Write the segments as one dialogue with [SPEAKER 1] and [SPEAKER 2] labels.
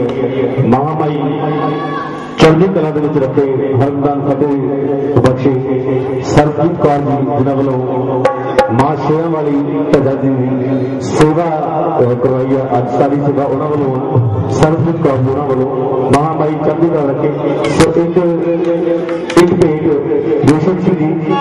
[SPEAKER 1] ਮਹਾਮਾਈ ਚੜ੍ਹਦੀ ਕਲਾ ਦੇ ਵਿੱਚ ਰੱਖੇ ਹਰਮਦਾਨ ਫਤਿਹ ਬਖਸ਼ੇ ਸਰਬਜੀਤ ਕੌਰ ਜੀ ਜਿਨ੍ਹਾਂ ਵੱਲੋਂ ਮਾਂ ਸ਼ੇਰਾਂ ਵਾਲੀ ਧਜਾ ਜੀ ਦੀ ਸੇਵਾ ਅਹ, ਕਰਵਾਈ ਹੈ ਅੱਜ ਸਾਡੀ ਸੇਵਾ ਉਹਨਾਂ ਵੱਲੋਂ ਸਰਬਜੀਤ ਕੌਰ ਜੀ ਉਹਨਾਂ ਵੱਲੋਂ ਮਹਾਮਾਈ ਚੜ੍ਹਦੀ ਕਲਾ ਰੱਖੇ ਸੋ ਇੱਕ ਇੱਕ ਭੇਟ ਜੋਸ਼ਨ ਸਿੰਘ ਜੀ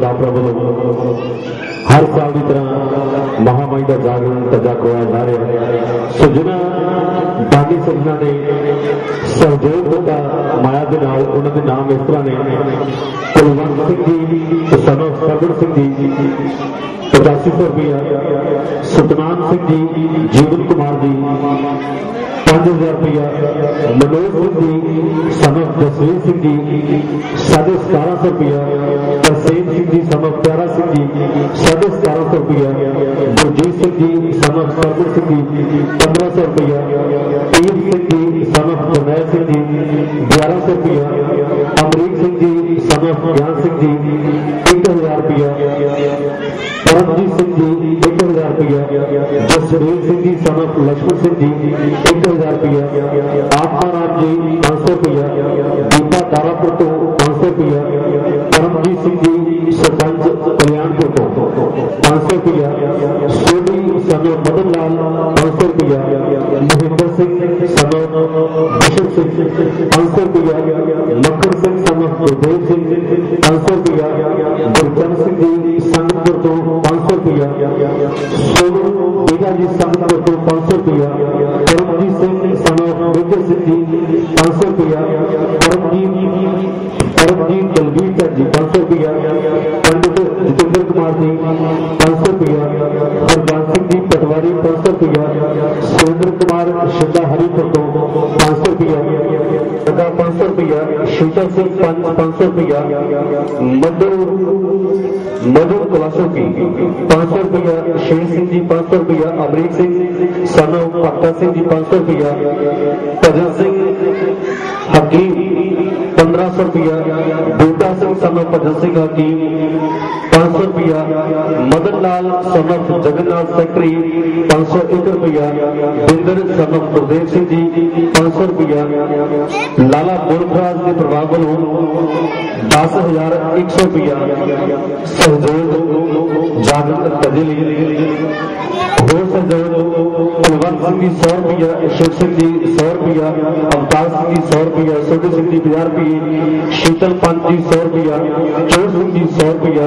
[SPEAKER 1] ਜਾਗਰਣ ਤੇ ਪ੍ਰਦਾਪਰਾ ਵੱਲੋਂ ਹਰ ਸਾਲ ਦੀ ਤਰ੍ਹਾਂ ਮਹਾਮਾਈ ਦਾ ਜਾਗਰਣ ਤਜਾ ਕਰਵਾਇਆ ਜਾ ਰਿਹਾ ਹੈ। ਬਾਗੀ ਜਿਨ੍ਹਾਂ ਦਾਨੀ ਨੇ ਸਹਿਯੋਗ ਦਿੱਤਾ ਮਾਇਆ ਦੇ ਨਾਲ ਉਹਨਾਂ ਦੇ ਨਾਮ ਇਸ ਤਰ੍ਹਾਂ ਨੇ। سکھی سنو سگن سکھی پچاسی سو روپیہ ستنام سنگھ جی جیون کمار جی پانچ ہزار روپیہ منوج سنگھ جی سنف جسویر سنگھ جی ساڑھے ستارہ سو روپیہ ترسیم سنگھ جی سنف پیارا سنگھ جی ساڑھے ستارہ سو روپیہ گرجیت سنگھ جی سنف سرگن سنگھ جی پندرہ سو روپیہ پیر سنگھ جی سنف جنید سنگھ جی گیارہ سو روپیہ امریک سنگھ جی سنگھی ایک ہزار روپیہ پرمجیت سنگھ جی ایک ہزار روپیہ جسویر سنگھ جی سنت لکشمن سنگھ جی ایک ہزار روپیہ آتما رام جی پانچ سو روپیہ دیپا داراپور تو پانچ سو روپیہ پرمجیت سنگھ جی سرپنچ کلیان پور تو پانچ سو روپیہ سونی سنو مدن لال پانچ سو روپیہ مہندر سنگھ سنو بشن سنگھ پانچ سو روپیہ مکھن سنگھ سنو دیو سنگھ پانچ سو روپیہ گرچن سنگھ تو پانچ سو روپیہ بیگا جی سنگ تو پانچ سو روپیہ سنگھ سنگھ جی پانچ سو روپیہ جی پانچ سو روپیہ پنڈت جتندر کمار جی پانچ سو روپیہ سنگھ جی پٹواری پانچ سو روپیہ سوریندر کمار شدہ ہری پور تو پانچ سو روپیہ گدا پانچ سو روپیہ شوٹر سے پانچ سو روپیہ، مدر کلاسو کی پانچ سو روپیہ، شیر سنگھ جی پانچ سو روپیہ، امریک سنگھ سنو پکا سنگھ جی پانچ سو روپیہ پجن سنگھ، حکیم پندرہ سو روپیہ، بوٹا سنگھ سنو بجن سنگھ، حکیم پانچ سو روپیہ لال سمف جگنا سیکٹری پانچ سو ایک روپیہ، بندر سمف گردیو جی پانچ سو روپیہ۔ لالا ملک راج کے پربھاؤ دس ہزار ایک سو روپیہ۔ سہجوگ جاگرت ہو سہجوگ سو روپیہ اوتار سنگھ جی جی, جی شیتل پانت جی سو روپیہ چور سنگھ جی سو روپیہ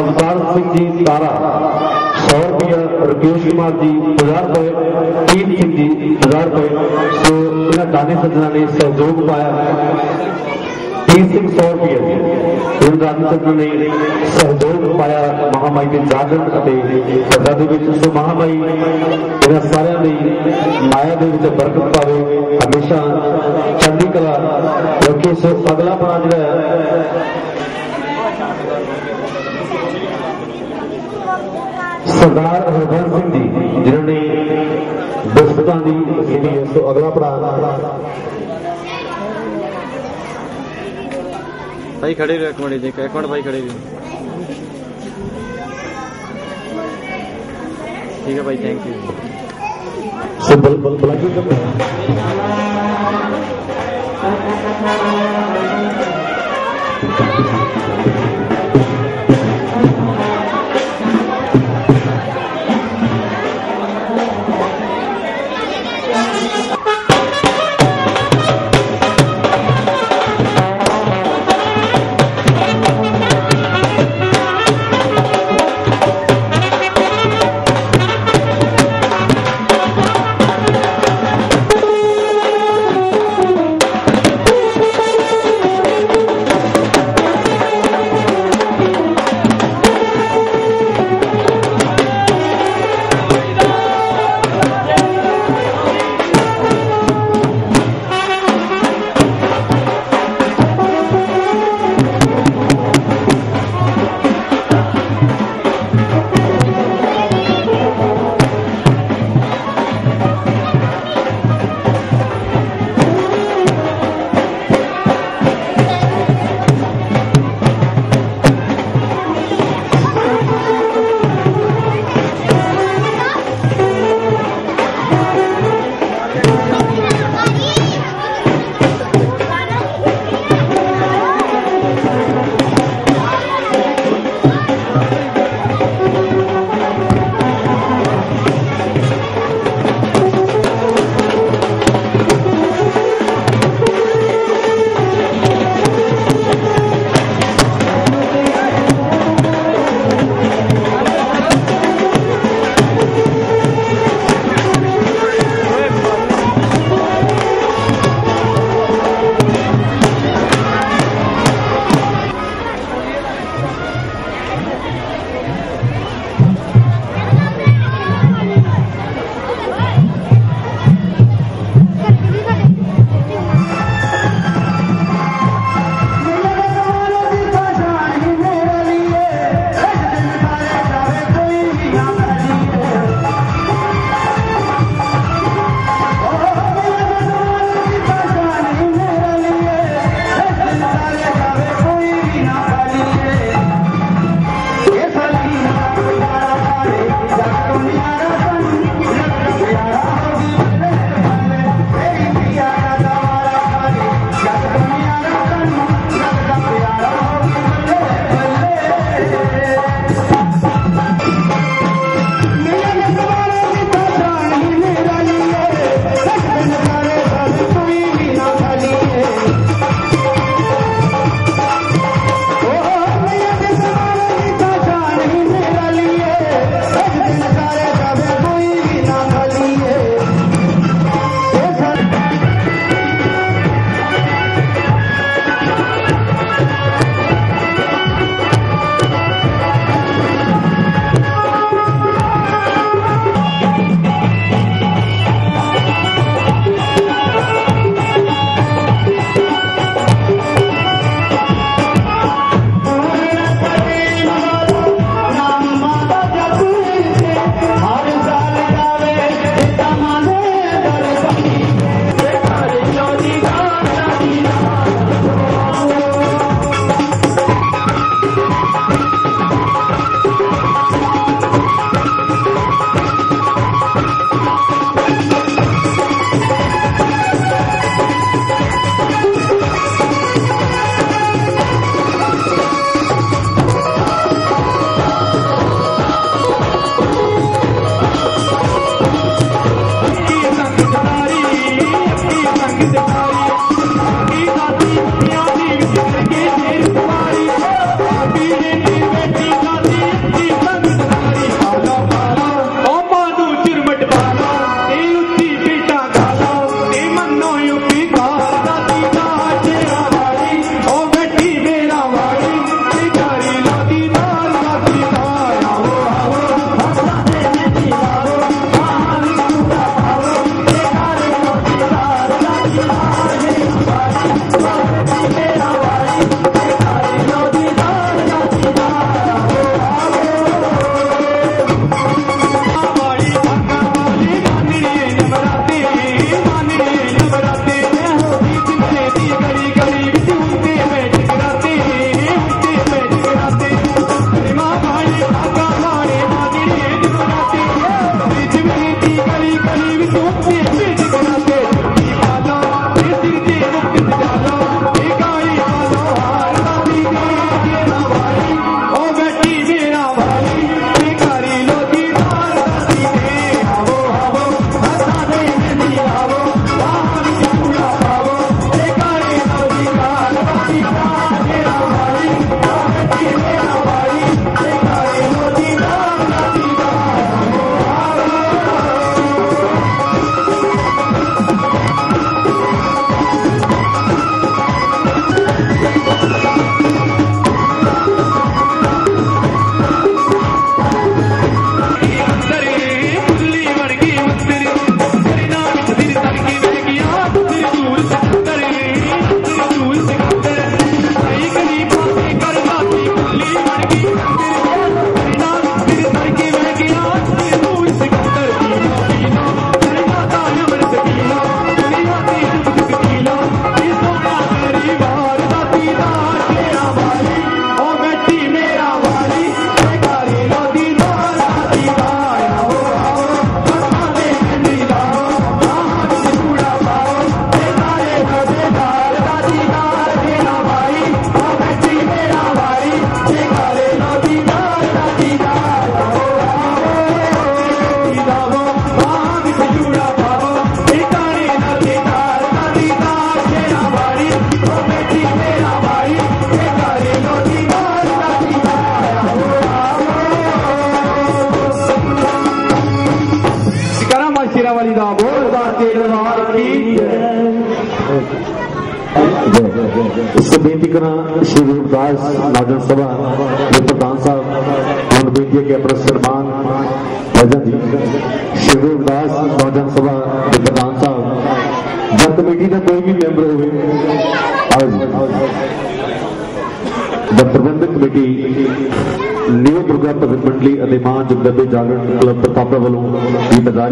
[SPEAKER 1] اوتار سنگھ جی تارا سو روپیہ رکیش کمار جی ہزار روپئے تین سنگھ جی ہزار روپئے سو انہیں دانے سجنا نے سہیوگ پایا۔ ਸਿੰਘ 100 ਰੁਪਏ ਇਹਨਾਂ ਦਾਨੀ ਸੱਜਣਾ ਨੇ ਸਹਿਯੋਗ ਪਾਇਆ ਮਹਾਮਾਈ ਦੇ ਜਾਗਰਣ ਅਤੇ ਸਦਾ ਦੇ ਵਿੱਚ ਸੋ ਮਹਾਮਾਈ ਇਹਨਾਂ ਸਾਰਿਆਂ ਦੀ ਮਾਇਆ ਦੇ ਵਿੱਚ ਬਰਕਤ ਪਾਵੇ। ਹਮੇਸ਼ਾ ਚੜ੍ਹਦੀ ਕਲਾ ਰੱਖੇ। ਸੋ ਅਗਲਾ ਪੜਾ ਜਿਹੜਾ ਸਰਦਾਰ ਹਰਬੰਸ ਸਿੰਘ ਜੀ, ਜਿਨ੍ਹਾਂ ਨੇ ਬਿਸਕੁਟਾਂ ਦੀ ਜਿਹੜੀ ਹੈ। ਸੋ ਅਗਲਾ ਪੜਾ
[SPEAKER 2] بھائی رہے مٹھے بھائی کھڑے رہے ٹھیک ہے بھائی تھینک یو Bye.
[SPEAKER 1] ਇਸ ਤੋਂ ਬੇਨਤੀ ਕਰਾਂ ਸ਼੍ਰੀ ਗੁਰਦਾਸ ਨਾਗਰ ਸਭਾ ਦੇ ਪ੍ਰਧਾਨ ਸਾਹਿਬ ਹੁਣ ਬੇਨਤੀ ਹੈ ਕਿ ਆਪਣਾ ਸਨਮਾਨ ਵਜਨ ਜੀ ਸ਼੍ਰੀ ਗੁਰਦਾਸ ਨੌਜਵਾਨ ਸਭਾ ਦੇ ਪ੍ਰਧਾਨ ਸਾਹਿਬ ਜਾਂ ਕਮੇਟੀ ਦਾ ਕੋਈ ਵੀ ਮੈਂਬਰ ਹੋਵੇ ਆਓ ਜੀ ਦਾ ਪ੍ਰਬੰਧਕ ਕਮੇਟੀ ਨਿਊ ਦੁਰਗਾ ਭਗਤ ਮੰਡਲੀ ਅਤੇ ਮਾਂ ਜਗਦੰਬੇ ਜਾਗਰਣ ਕਲੱਬ ਪ੍ਰਤਾਪਾ ਵੱਲੋਂ ਕੀਤਾ ਜਾ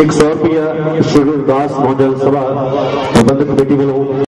[SPEAKER 1] ایک سو روپیہ شیڈول داس مہوجن سبھا پربندھک کمیٹی والوں